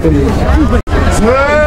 Смотри.